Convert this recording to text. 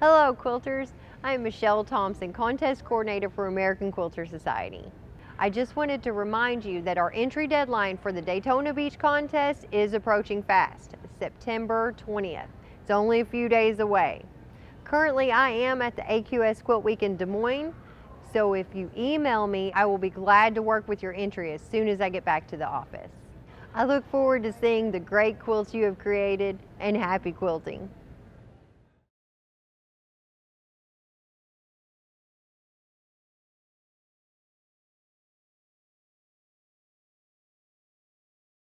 Hello quilters, I am Michelle Thompson, Contest Coordinator for American Quilter Society. I just wanted to remind you that our entry deadline for the Daytona Beach contest is approaching fast, September 20th. It's only a few days away. Currently I am at the AQS Quilt Week in Des Moines, so if you email me, I will be glad to work with your entry as soon as I get back to the office. I look forward to seeing the great quilts you have created and happy quilting.